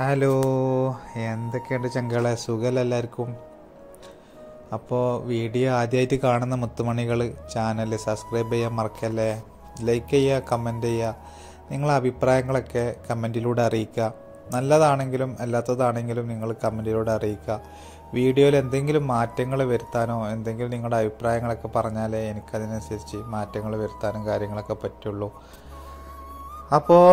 Hello എന്തൊക്കെയുണ്ട് ചങ്കളെ? സുഖമല്ല എല്ലാവർക്കും? അപ്പോൾ വീഡിയോ ആദ്യമായിട്ട് കാണുന്ന മുത്തുമണികൾ ചാനൽ സബ്സ്ക്രൈബ് ചെയ്യാൻ മറക്കല്ലേ? ലൈക്ക് ചെയ്യുക കമന്റ് ചെയ്യുക നിങ്ങളെ അഭിപ്രായങ്ങളൊക്കെ കമന്റിലൂടെ അറിയിക്കുക. നല്ലതാണെങ്കിലും അല്ലാത്തതാണെങ്കിലും നിങ്ങൾ കമന്റിലൂടെ അറിയിക്കുക. വീഡിയോയിൽ എന്തെങ്കിലും മാറ്റങ്ങൾ വരുത്താനോ എന്തെങ്കിലും നിങ്ങളുടെ അഭിപ്രായങ്ങളൊക്കെ പറഞ്ഞാലേ എനിക്കതിനനുസരിച്ച് മാറ്റങ്ങൾ വരുത്താനും കാര്യങ്ങളൊക്കെ പറ്റുള്ളൂ. അപ്പോൾ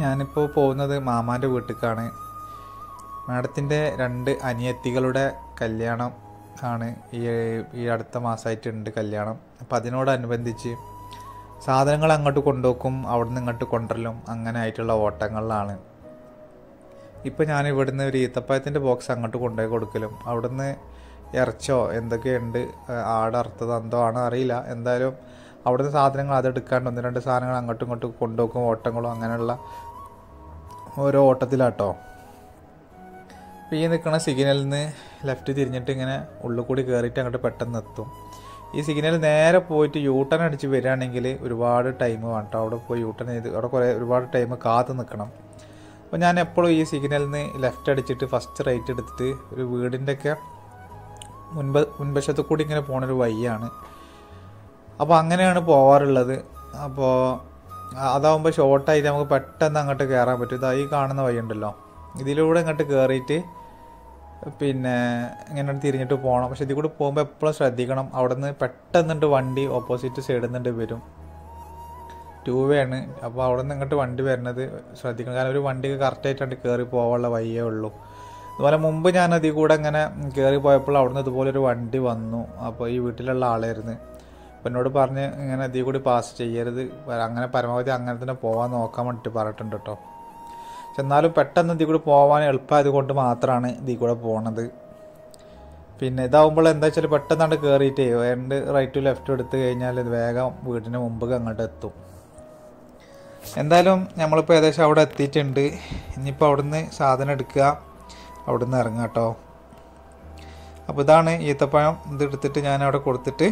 ഞാനിപ്പോൾ പോകുന്നത് മാമാന്റെ വീട്ടിലേക്കാണ് മാഡത്തിന്റെ രണ്ട് അനിയത്തികളുടെ കല്യാണം ആണ് ഈ ഈ അടുത്ത മാസമായിട്ടുണ്ട് കല്യാണം. അപ്പോൾ അതിനോടനുബന്ധിച്ച് സാധനങ്ങൾ അങ്ങോട്ട് കൊണ്ടുപോക്കും അവിടെ നിന്ന് ഇങ്ങോട്ട് കൊണ്ടുവരലും അങ്ങനെ ആയിട്ടുള്ള ഓട്ടങ്ങളിലാണ്. ഇപ്പോൾ ഞാൻ ഇവിടുന്ന് ഒരു ഈത്തപ്പഴത്തിന്റെ ബോക്സ് അങ്ങോട്ട് കൊണ്ടുപോയി കൊടുക്കലും. അവിടുന്ന് ഇറച്ചോ എന്തൊക്കെയുണ്ട് ആടർത്തത് എന്തോ ആണോ അറിയില്ല. എന്തായാലും അവിടുന്ന് സാധനങ്ങൾ അതെടുക്കാണ്ട് ഒന്ന് രണ്ട് സാധനങ്ങൾ അങ്ങോട്ടും ഇങ്ങോട്ടും കൊണ്ടുപോക്കും ഓട്ടങ്ങളും അങ്ങനെയുള്ള ഓരോ ഓട്ടത്തിലാട്ടോ. അപ്പോൾ ഈ നിൽക്കുന്ന സിഗ്നലിൽ നിന്ന് ലെഫ്റ്റ് തിരിഞ്ഞിട്ട് ഇങ്ങനെ ഉള്ളിൽ കൂടി കയറിയിട്ട് അങ്ങോട്ട് പെട്ടെന്ന് എത്തും. ഈ സിഗ്നൽ നേരെ പോയിട്ട് യൂട്ടൺ അടിച്ച് വരികയാണെങ്കിൽ ഒരുപാട് ടൈം വേണം കേട്ടോ അവിടെ പോയി യൂട്ടൺ ടേൺ ചെയ്ത് അവിടെ കുറേ ഒരുപാട് ടൈം കാത്തു നിൽക്കണം അപ്പോൾ ഞാൻ എപ്പോഴും ഈ സിഗ്നലിൽ നിന്ന് ലെഫ്റ്റ് അടിച്ചിട്ട് ഫസ്റ്റ് റൈറ്റ് എടുത്തിട്ട് ഒരു വീടിന്റെയൊക്കെ മുൻപ് മുൻവശത്ത് കൂടി ഇങ്ങനെ പോണൊരു വഴിയാണ് അപ്പോൾ അങ്ങനെയാണ് പോവാറുള്ളത്. അപ്പോൾ അതാവുമ്പോൾ ഷോർട്ടായിട്ട് നമുക്ക് പെട്ടെന്ന് അങ്ങോട്ട് കയറാൻ പറ്റും. ഇതാ ഈ കാണുന്ന വഴി ഉണ്ടല്ലോ ഇതിലൂടെ ഇങ്ങോട്ട് കയറിയിട്ട് പിന്നെ ഇങ്ങനെ തിരിഞ്ഞിട്ട് പോകണം പക്ഷെ ഇതിൽ കൂടെ പോകുമ്പോൾ എപ്പോഴും ശ്രദ്ധിക്കണം. അവിടെ നിന്ന് പെട്ടെന്നുണ്ട് വണ്ടി ഓപ്പോസിറ്റ് സൈഡിൽ നിന്നുണ്ട് വരും. ടൂ വേ ആണ്. അപ്പോൾ അവിടെ നിന്ന് ഇങ്ങോട്ട് വണ്ടി വരുന്നത് ശ്രദ്ധിക്കണം. കാരണം ഒരു വണ്ടിക്ക് കറക്റ്റായിട്ടാണ് കയറി പോകാനുള്ള വഴിയേ ഉള്ളൂ. അതുപോലെ മുമ്പ് ഞാൻ അതിൽ കൂടെ ഇങ്ങനെ കയറി പോയപ്പോൾ അവിടുന്ന് ഇതുപോലെ ഒരു വണ്ടി വന്നു. അപ്പോൾ ഈ വീട്ടിലുള്ള ആളായിരുന്നു. അപ്പോൾ എന്നോട് പറഞ്ഞ് ഇങ്ങനെ അതിൽ കൂടി പാസ് ചെയ്യരുത്. അങ്ങനെ പരമാവധി അങ്ങനെ തന്നെ പോകാൻ നോക്കാൻ വേണ്ടിയിട്ട് പറഞ്ഞിട്ടുണ്ട് കേട്ടോ. എന്നാലും പെട്ടെന്ന് ഇതിൽ കൂടി പോകാൻ എളുപ്പമായത് കൊണ്ട് മാത്രമാണ് ഇതിൽ കൂടെ പോണത്. പിന്നെ ഇതാവുമ്പോൾ എന്താ വെച്ചാൽ പെട്ടെന്നാണ്ട് കയറിയിട്ടേ രണ്ട് റൈറ്റ് ടു ലെഫ്റ്റ് എടുത്ത് കഴിഞ്ഞാൽ ഇത് വേഗം വീടിന് മുമ്പ് അങ്ങോട്ട് എത്തും. എന്തായാലും നമ്മളിപ്പോൾ ഏകദേശം അവിടെ എത്തിയിട്ടുണ്ട്. ഇനിയിപ്പോൾ അവിടുന്ന് സാധനം എടുക്കുക. അവിടുന്ന് ഇറങ്ങാം കേട്ടോ. അപ്പോൾ ഇതാണ് ഈത്തപ്പഴം. ഇതെടുത്തിട്ട് ഞാൻ അവിടെ കൊടുത്തിട്ട്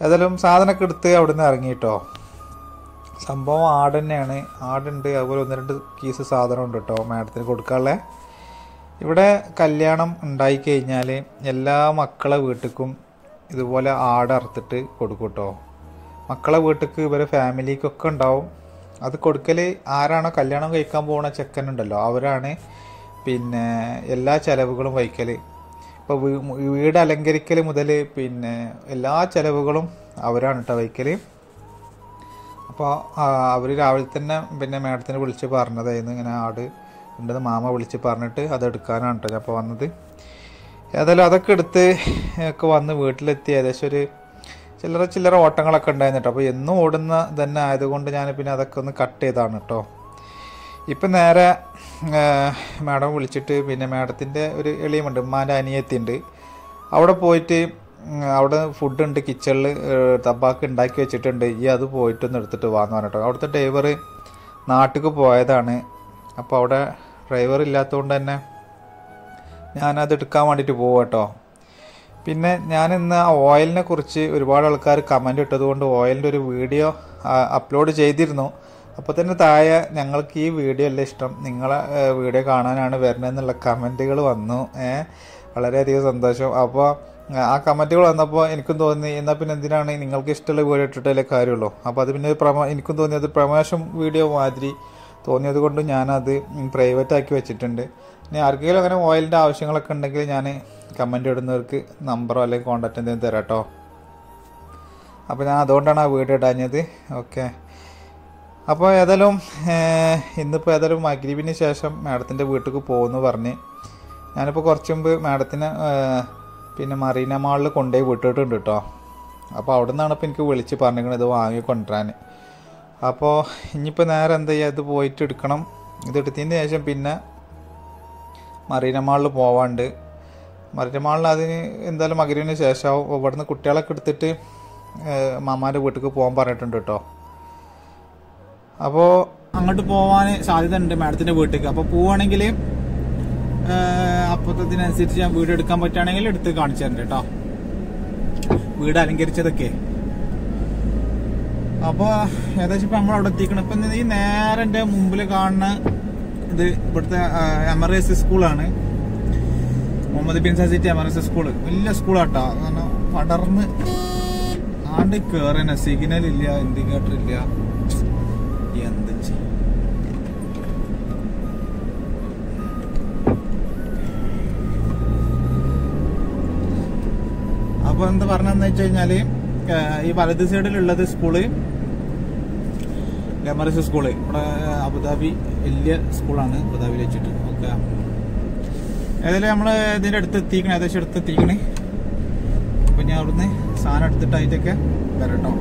ഏതായാലും സാധനമൊക്കെ എടുത്ത് അവിടെ ഇറങ്ങി കേട്ടോ സംഭവം ആട് തന്നെയാണ്. ആടുണ്ട്. അതുപോലെ ഒന്ന് രണ്ട് കീസ് സാധനം ഉണ്ട് കേട്ടോ മാഡത്തിന് കൊടുക്കാനുള്ള. ഇവിടെ കല്യാണം ഉണ്ടായി കഴിഞ്ഞാൽ എല്ലാ മക്കളെ വീട്ടിലും ഇതുപോലെ ആട് അറുത്തിട്ട് കൊടുക്കും കേട്ടോ. മക്കളെ വീട്ടിലേക്ക് ഇവരെ ഫാമിലിക്കൊക്കെ ഉണ്ടാവും. അത് കൊടുക്കൽ ആരാണോ കല്യാണം കഴിക്കാൻ പോകുന്ന ചെക്കനുണ്ടല്ലോ അവരാണ് പിന്നെ എല്ലാ ചിലവുകളും വഹിക്കൽ ഇപ്പോൾ വീട് അലങ്കരിക്കൽ മുതൽ പിന്നെ എല്ലാ ചിലവുകളും അവരാണ് കേട്ടോ വയ്ക്കൽ അപ്പോൾ അവർ രാവിലെ തന്നെ പിന്നെ മാഡത്തിനെ വിളിച്ച് പറഞ്ഞതായിരുന്നു ഇങ്ങനെ ആട് ഉണ്ടെന്ന് മാമ വിളിച്ച് പറഞ്ഞിട്ട് അത് എടുക്കാനാണ് കേട്ടോ ഞാൻ അപ്പോൾ വന്നത്. ഏതായാലും അതൊക്കെ എടുത്ത് ഒക്കെ വന്ന് വീട്ടിലെത്തി ഏകദേശം ഒരു ചില്ലറ ചില്ലറ ഓട്ടങ്ങളൊക്കെ ഉണ്ടായിരുന്നു കേട്ടോ അപ്പോൾ എന്നും ഓടുന്ന തന്നെ ആയതുകൊണ്ട് ഞാൻ പിന്നെ അതൊക്കെ ഒന്ന് കട്ട് ചെയ്താണ് കേട്ടോ ഇപ്പം നേരെ മാഡം വിളിച്ചിട്ട് പിന്നെ മാഡത്തിന്റെ ഒരു എളിയുമുണ്ട് ഉമ്മാന്റെ അനിയത്തിയുണ്ട്. അവിടെ പോയിട്ട് അവിടെ ഫുഡ് ഉണ്ട് കിച്ചണിൽ തബാക്ക് ഉണ്ടാക്കി വെച്ചിട്ടുണ്ട്. ഈ അത് പോയിട്ടൊന്ന് എടുത്തിട്ട് വാന്ന് പറഞ്ഞിട്ടോ. അവിടുത്തെ ഡ്രൈവർ നാട്ടിൽ പോയതാണ്. അപ്പോൾ അവിടെ ഡ്രൈവർ ഇല്ലാത്തതുകൊണ്ട് തന്നെ ഞാനത് എടുക്കാൻ വേണ്ടിയിട്ട് പോകും കേട്ടോ. പിന്നെ ഞാൻ ഇന്ന് ഓയിലിനെ കുറിച്ച് ഒരുപാട് ആൾക്കാർ കമന്റ് ഇട്ടതുകൊണ്ട് ഓയിലിന്റെ ഒരു വീഡിയോ അപ്ലോഡ് ചെയ്തിരുന്നു. അപ്പോൾ തന്നെ താഴെ ഞങ്ങൾക്ക് ഈ വീഡിയോ അല്ല ഇഷ്ടം. നിങ്ങളെ വീഡിയോ കാണാനാണ് വരണമെന്നുള്ള കമന്റുകൾ വന്നു. വളരെയധികം സന്തോഷം. അപ്പോൾ ആ കമന്റുകൾ വന്നപ്പോൾ എനിക്കും തോന്നി എന്നാൽ പിന്നെ എന്തിനാണ്? നിങ്ങൾക്ക് ഇഷ്ടമുള്ള വീഡിയോ ഇട്ടിട്ടല്ലേ കാര്യമുള്ളൂ? അപ്പോൾ അത് പിന്നെ പ്രമോ എനിക്കും തോന്നിയത് പ്രമോഷൻ വീഡിയോ മാതിരി തോന്നിയത് കൊണ്ട് ഞാനത് പ്രൈവറ്റ് ആക്കി വെച്ചിട്ടുണ്ട്. ഇനി ആർക്കെങ്കിലും അങ്ങനെ ഓയിലിന്റെ ആവശ്യങ്ങളൊക്കെ ഉണ്ടെങ്കിൽ ഞാൻ കമന്റ് ഇടുന്നവർക്ക് നമ്പറോ അല്ലെങ്കിൽ കോൺടാക്റ്റ് എന്തെങ്കിലും തരാം കേട്ടോ അപ്പോൾ ഞാൻ അതുകൊണ്ടാണ് ആ വീഡിയോ ഇടാഞ്ഞത്. ഓക്കെ. അപ്പോൾ ഏതായാലും ഇന്നിപ്പോൾ ഏതായാലും മഗ്രീബിന് ശേഷം മാഡത്തിന്റെ വീട്ടിലേക്ക് പോകുമെന്ന് പറഞ്ഞ് ഞാനിപ്പോൾ കുറച്ച് മുമ്പ് മാഡത്തിനെ പിന്നെ മറീന മാളിൽ കൊണ്ടുപോയി വിട്ടിട്ടുണ്ട് കേട്ടോ അപ്പോൾ അവിടെ നിന്നാണ് ഇപ്പോൾ എനിക്ക് വിളിച്ച് പറഞ്ഞിരിക്കുന്നത് ഇത് വാങ്ങി കൊണ്ടുവരാൻ. അപ്പോൾ ഇനിയിപ്പോൾ നേരെ എന്താ ചെയ്യുക ഇത് പോയിട്ട് എടുക്കണം. ഇത് എടുത്തതിന് ശേഷം പിന്നെ മറീന മാളിൽ പോവാണ്ട്. മറീന മാളിൽ അതിന് എന്തായാലും മകരവിന് ശേഷമാവും ഇവിടുന്ന് കുട്ടികളൊക്കെ എടുത്തിട്ട് മാമാന്റെ വീട്ടിലേക്ക് പോകാൻ പറഞ്ഞിട്ടുണ്ട് കേട്ടോ അപ്പോൾ അങ്ങോട്ട് പോവാൻ സാധ്യത ഉണ്ട് മാഡത്തിന്റെ വീട്ടിലേക്ക്. അപ്പോൾ പോവാണെങ്കിൽ അപ്പത്തതിനനുസരിച്ച് ഞാൻ വീട് എടുക്കാൻ പറ്റുകയാണെങ്കിൽ എടുത്ത് കാണിച്ചു തരണ്ട് കേട്ടോ. വീട് അലങ്കരിച്ചതൊക്കെ. അപ്പോൾ ഏകദേശം ഇപ്പം നമ്മൾ അവിടെ എത്തിക്കണം ഇപ്പം ഈ നേരെ എന്റെ മുമ്പിൽ കാണുന്ന ഇത് ഇവിടുത്തെ എം ആർ എസ് സ്കൂളാണ്. മുഹമ്മദ് ബിൻ സസിറ്റി എം ആർ എസ് സ്കൂൾ. വലിയ സ്കൂളാട്ടോ. കാരണം പടർന്ന് ആണ്ട് കയറിന സിഗ്നൽ ഇല്ല ഇൻഡിക്കേറ്റർ ഇല്ല. എന്ത് ചെയ്യും. അപ്പൊ എന്താ പറഞ്ഞെന്ന് വെച്ച് കഴിഞ്ഞാൽ ഏഹ് ഈ വലത് സൈഡിലുള്ളത് സ്കൂൾ ഗമറിസ് സ്കൂൾ ഇവിടെ അബുദാബി വലിയ സ്കൂളാണ് അബുദാബിയിൽ വെച്ചിട്ട്. ഓക്കെ. ഏതായാലും നമ്മൾ ഇതിന്റെ അടുത്ത് എത്തിക്കണേ ഏകദേശം അടുത്ത് എത്തിക്കണേ. അപ്പൊ ഞാൻ അവിടുന്ന് സാധനം എടുത്തിട്ട് അതിന്റെയൊക്കെ വരട്ടോ.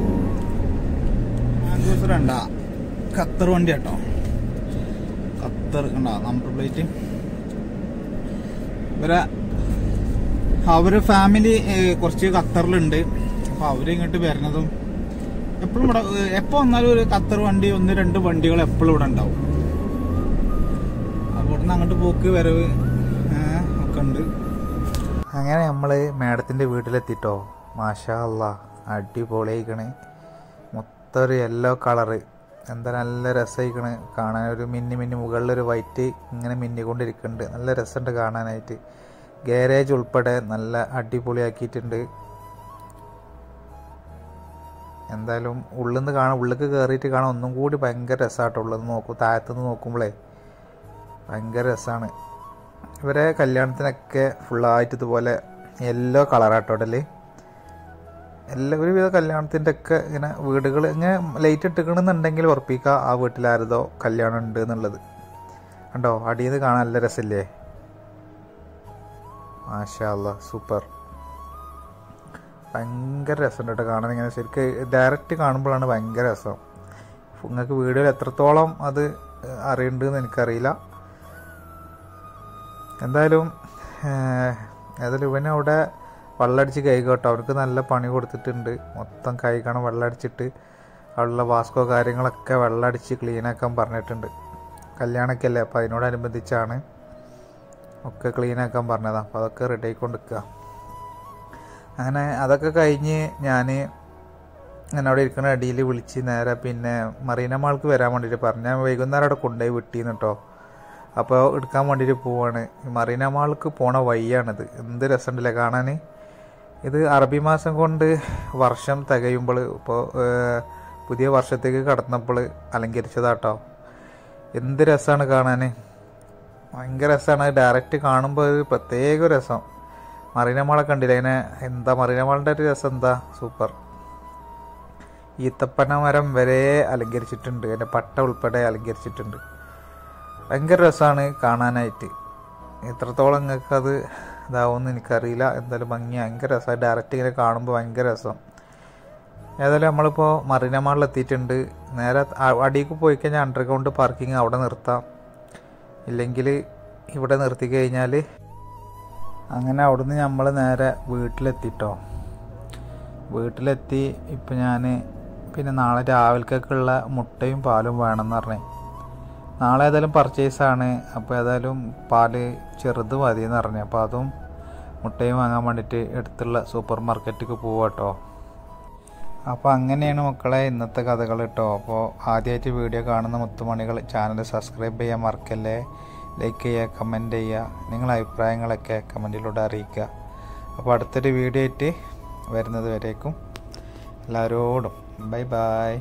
ദിവസം രണ്ടാ. ഖത്തർ വണ്ടി കേട്ടോ ഖത്തർ കണ്ടോ? നമ്പർ പ്ലേറ്റ് ഇവരെ അവർ ഫാമിലി കുറച്ച് ഖത്തറിലുണ്ട്. അപ്പോൾ അവർ ഇങ്ങോട്ട് വരുന്നതും എപ്പോഴും ഇവിടെ എപ്പോൾ എപ്പോ വന്നാലും ഒരു ഖത്തർ വണ്ടി ഒന്ന് രണ്ട് വണ്ടികൾ എപ്പോഴും ഇവിടെ ഉണ്ടാവും. അവിടുന്ന് അങ്ങോട്ട് പോക്ക് വരവ് ഒക്കെ ഉണ്ട്. അങ്ങനെ നമ്മൾ മേഡത്തിന്റെ വീട്ടിലെത്തിട്ടോ? മാഷാ അള്ള അടിപൊളിയായിക്കണേ. മൊത്തം ഒരു യെല്ലോ കളറ് എന്താ നല്ല രസമായിക്കണ്. കാണാൻ ഒരു മിന്നി മിന്നി മുകളിലൊരു വൈറ്റ് ഇങ്ങനെ മിന്നിക്കൊണ്ടിരിക്കുന്നുണ്ട് നല്ല രസമുണ്ട് കാണാനായിട്ട്. ഗാരേജ് ഉൾപ്പെടെ നല്ല അടിപൊളിയാക്കിയിട്ടുണ്ട്. എന്തായാലും ഉള്ളിൽ നിന്ന് കാണാൻ ഉള്ളിലേക്ക് കയറിയിട്ട് കാണാൻ ഒന്നും കൂടി ഭയങ്കര രസമാട്ടോ ഉള്ളിൽ നിന്ന് നോക്കും. താഴത്തുനിന്ന് നോക്കുമ്പോഴേ ഭയങ്കര രസമാണ് ഇവരെ കല്യാണത്തിനൊക്കെ ഫുള്ളായിട്ട് ഇതുപോലെ യെല്ലോ കളറാട്ടോ എല്ലാ ഒരുവിധ കല്യാണത്തിന്റെ ഒക്കെ ഇങ്ങനെ വീടുകൾ ഇങ്ങനെ ലൈറ്റ് ഇട്ടിക്കണമെന്നുണ്ടെങ്കിൽ ഉറപ്പിക്കുക ആ വീട്ടിലാരതോ കല്യാണം ഉണ്ട് എന്നുള്ളത്. കണ്ടോ? നിന്ന് കാണാൻ നല്ല രസമില്ലേ? മാഷാല്ല സൂപ്പർ. ഭയങ്കര രസമുണ്ട് കേട്ടോ കാണാൻ ഇങ്ങനെ. ശരിക്കും ഡയറക്റ്റ് കാണുമ്പോഴാണ് ഭയങ്കര രസം. നിങ്ങൾക്ക് വീഡിയോയിൽ എത്രത്തോളം അത് അറിയണ്ടെന്ന് എനിക്കറിയില്ല. എന്തായാലും ഏതായാലും ഇവനവിടെ വെള്ളമടിച്ച് കൈ കേട്ടോ. അവർക്ക് നല്ല പണി കൊടുത്തിട്ടുണ്ട്. മൊത്തം കൈ കാണാൻ വെള്ളമടിച്ചിട്ട് അവിടെയുള്ള വാസ്കോ കാര്യങ്ങളൊക്കെ വെള്ളമടിച്ച് ക്ലീനാക്കാൻ പറഞ്ഞിട്ടുണ്ട്. കല്യാണക്കല്ലേ? അപ്പോൾ അതിനോടനുബന്ധിച്ചാണ് ഒക്കെ ക്ലീനാക്കാൻ പറഞ്ഞതാണ് അപ്പോൾ അതൊക്കെ റെഡി ആയിക്കൊണ്ടിരിക്കുക അങ്ങനെ അതൊക്കെ കഴിഞ്ഞ് ഞാൻ ഞാൻ അവിടെ ഇരിക്കുന്ന അടിയിൽ വിളിച്ച് നേരെ പിന്നെ മറീന മാൾക്ക് വരാൻ വേണ്ടിയിട്ട് പറഞ്ഞു. ഞാൻ വൈകുന്നേരം അവിടെ കൊണ്ടുപോയി വിട്ടീന്ന് കേട്ടോ അപ്പോൾ എടുക്കാൻ വേണ്ടിയിട്ട് പോവാണ്. മറീന മാൾക്ക് പോണ വഴിയാണിത്. എന്ത് രസമുണ്ടല്ലേ കാണാൻ ഇത് അറബി മാസം കൊണ്ട് വർഷം തികയുമ്പോൾ ഇപ്പോൾ പുതിയ വർഷത്തേക്ക് കടന്നപ്പോൾ അലങ്കരിച്ചതാട്ടോ. എന്ത് രസമാണ് കാണാൻ ഭയങ്കര രസമാണ് ഡയറക്റ്റ് കാണുമ്പോൾ ഒരു പ്രത്യേക രസം. മറീനമാളെ കണ്ടില്ല? അതിനെ എന്താ മറീനമാളിന്റെ ഒരു രസം എന്താ? സൂപ്പർ. ഈത്തപ്പന മരം വരെ അലങ്കരിച്ചിട്ടുണ്ട്. അതിന്റെ പട്ട ഉൾപ്പെടെ അലങ്കരിച്ചിട്ടുണ്ട്. ഭയങ്കര രസമാണ് കാണാനായിട്ട്. എത്രത്തോളം നിങ്ങൾക്ക് അത് ഇതാവുമെന്ന് എനിക്കറിയില്ല. എന്തായാലും ഭംഗി ഭയങ്കര രസമാണ്. ഡയറക്റ്റ് ഇങ്ങനെ കാണുമ്പോൾ ഭയങ്കര രസം. ഏതായാലും നമ്മളിപ്പോൾ മറീനമാളിൽ എത്തിയിട്ടുണ്ട്. നേരെ അടിയിലേക്ക് പോയി കഴിഞ്ഞാൽ അണ്ടർഗ്രൗണ്ട് പാർക്കിംഗ് അവിടെ നിർത്താം. ഇല്ലെങ്കിൽ ഇവിടെ നിർത്തി കഴിഞ്ഞാൽ അങ്ങനെ അവിടുന്ന് നമ്മൾ നേരെ വീട്ടിലെത്തിട്ടോ. വീട്ടിലെത്തി ഇപ്പം ഞാൻ പിന്നെ നാളെ രാവിലേക്കൊക്കെയുള്ള മുട്ടയും പാലും വേണമെന്ന് പറഞ്ഞു. നാളെ ഏതായാലും പർച്ചേസാണ് അപ്പോൾ ഏതായാലും പാൽ ചെറുത് മതി എന്ന് പറഞ്ഞു. അപ്പോൾ അതും മുട്ടയും വാങ്ങാൻ വേണ്ടിയിട്ട് അടുത്തുള്ള സൂപ്പർ മാർക്കറ്റിലേക്ക് പോവാട്ടോ അപ്പോൾ അങ്ങനെയാണ് മക്കളെ ഇന്നത്തെ കഥകൾ കേട്ടോ അപ്പോൾ ആദ്യമായിട്ട് വീഡിയോ കാണുന്ന മുത്തുമണികൾ ചാനൽ സബ്സ്ക്രൈബ് ചെയ്യാൻ മറക്കല്ലേ? ലൈക്ക് ചെയ്യുക കമന്റ് ചെയ്യുക നിങ്ങളുടെ അഭിപ്രായങ്ങളൊക്കെ കമന്റിലൂടെ അറിയിക്കുക. അപ്പോൾ അടുത്തൊരു വീഡിയോ ആയിട്ട് വരുന്നത് വരേക്കും എല്ലാവരോടും. Bye bye